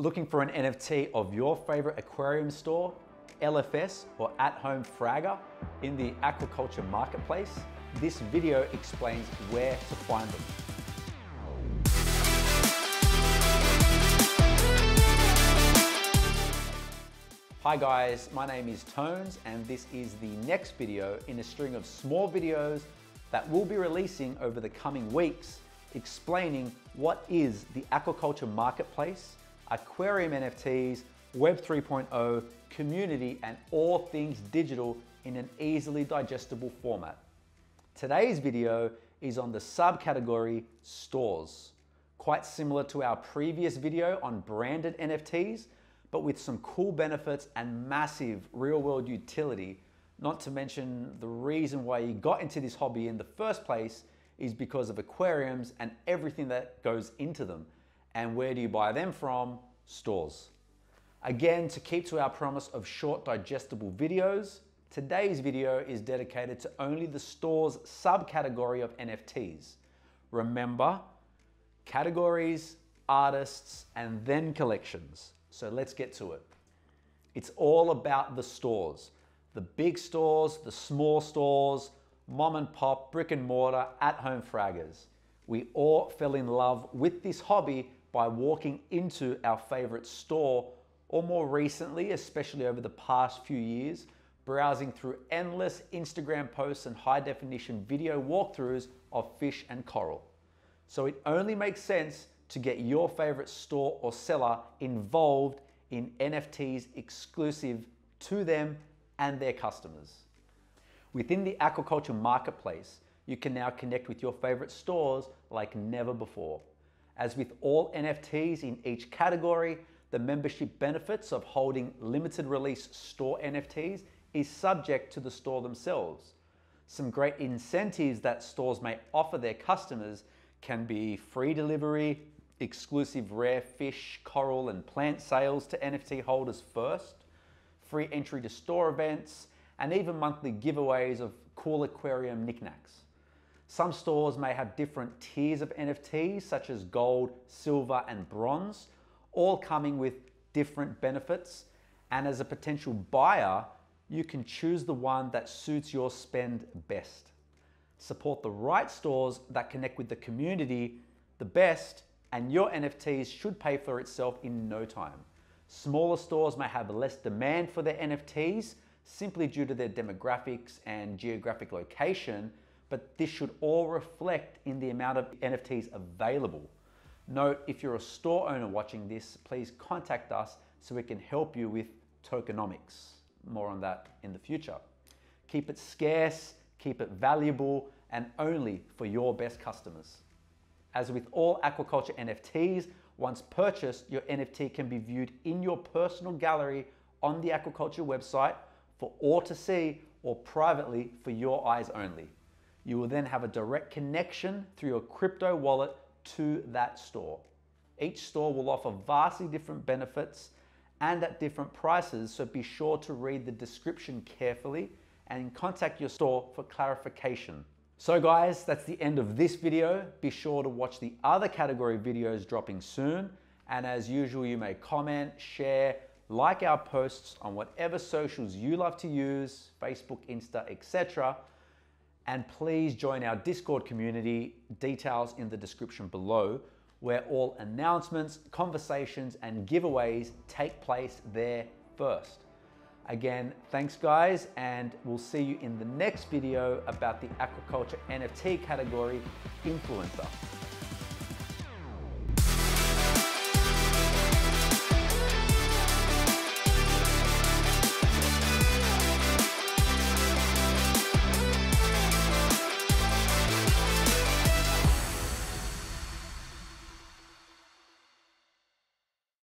Looking for an NFT of your favorite aquarium store, LFS, or at-home fragger in the aquaculture marketplace? This video explains where to find them. Hi guys, my name is Tones and this is the next video in a string of small videos that we'll be releasing over the coming weeks explaining what is the aquaculture marketplace, aquarium NFTs, Web 3.0, community, and all things digital in an easily digestible format. Today's video is on the subcategory stores, quite similar to our previous video on branded NFTs, but with some cool benefits and massive real world utility, not to mention the reason why you got into this hobby in the first place is because of aquariums and everything that goes into them. And where do you buy them from? Stores. Again, to keep to our promise of short digestible videos, today's video is dedicated to only the store's subcategory of NFTs. Remember, categories, artists, and then collections. So let's get to it. It's all about the stores. The big stores, the small stores, mom and pop, brick and mortar, at home fraggers. We all fell in love with this hobby by walking into our favorite store, or more recently, especially over the past few years, browsing through endless Instagram posts and high definition video walkthroughs of fish and coral. So it only makes sense to get your favorite store or seller involved in NFTs exclusive to them and their customers. Within the aquaculture marketplace, you can now connect with your favorite stores like never before. As with all NFTs in each category, the membership benefits of holding limited release store NFTs is subject to the store themselves. Some great incentives that stores may offer their customers can be free delivery, exclusive rare fish, coral, and plant sales to NFT holders first, free entry to store events, and even monthly giveaways of cool aquarium knickknacks. Some stores may have different tiers of NFTs, such as gold, silver, and bronze, all coming with different benefits. And as a potential buyer, you can choose the one that suits your spend best. Support the right stores that connect with the community the best and your NFTs should pay for itself in no time. Smaller stores may have less demand for their NFTs simply due to their demographics and geographic location, but this should all reflect in the amount of NFTs available. Note, if you're a store owner watching this, please contact us so we can help you with tokenomics. More on that in the future. Keep it scarce, keep it valuable, and only for your best customers. As with all aquaculture NFTs, once purchased, your NFT can be viewed in your personal gallery on the aquaculture website for all to see or privately for your eyes only. You will then have a direct connection through your crypto wallet to that store. Each store will offer vastly different benefits and at different prices, so be sure to read the description carefully and contact your store for clarification. So guys, that's the end of this video. Be sure to watch the other category videos dropping soon. And as usual, you may comment, share, like our posts on whatever socials you love to use, Facebook, Insta, etc. And please join our Discord community, details in the description below, where all announcements, conversations, and giveaways take place there first. Again, thanks guys, and we'll see you in the next video about the aquaculture NFT category influencer.